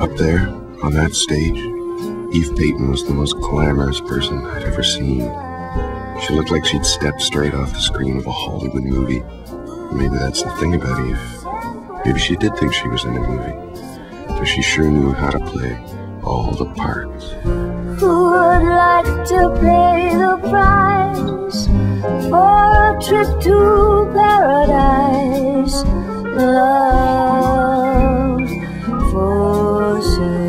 Up there, on that stage, Eve Payton was the most glamorous person I'd ever seen. She looked like she'd stepped straight off the screen of a Hollywood movie. Maybe that's the thing about Eve. Maybe she did think she was in a movie. But she sure knew how to play all the parts. Who would like to pay the price for a trip to paradise? Love Sự